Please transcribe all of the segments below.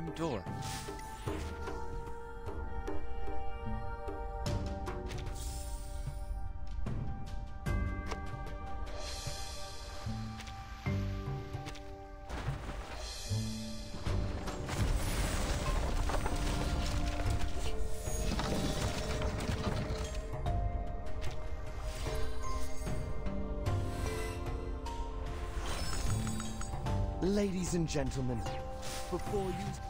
time door. Ladies and gentlemen, before you...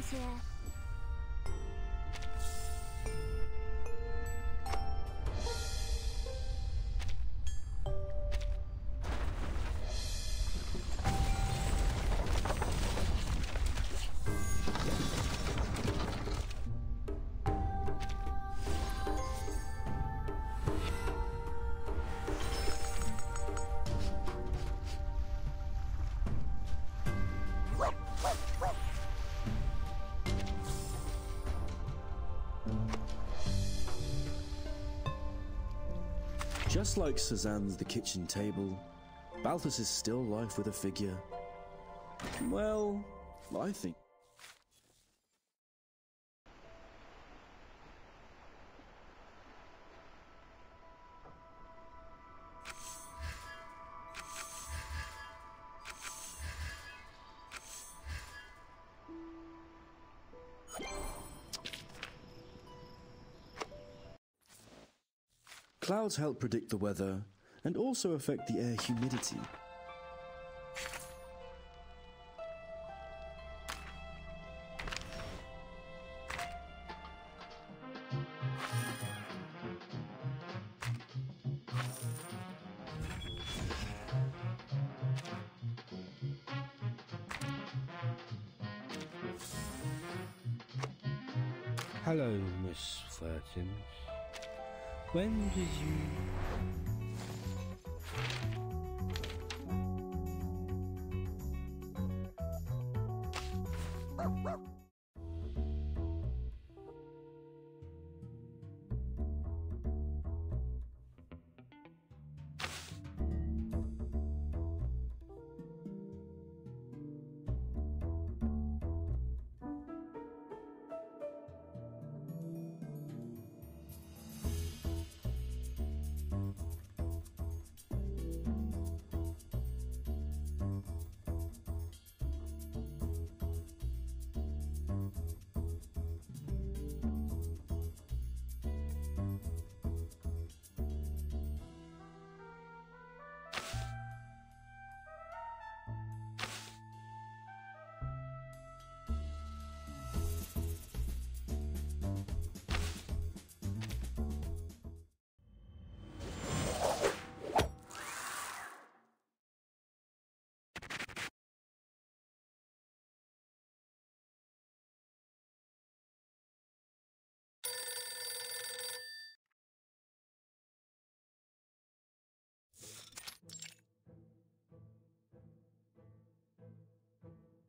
谢谢 Just like Cézanne's The Kitchen Table, Balthus is still life with a figure. Well, I think. Clouds help predict the weather and also affect the air humidity. Hello, Miss Flirtins. When did you...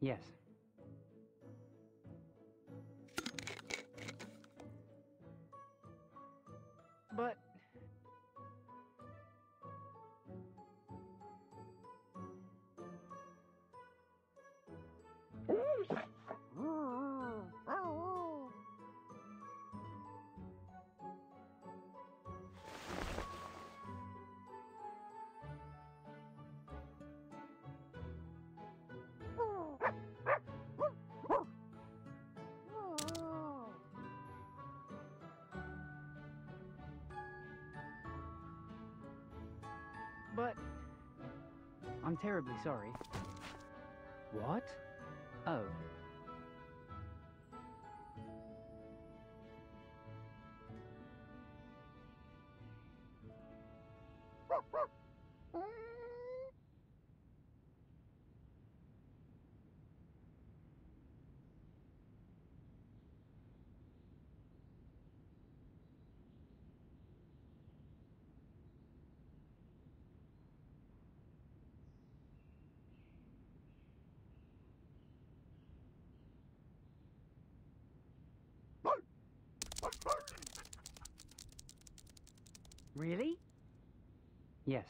Yes. But I'm terribly sorry. What? Oh. Really? Yes.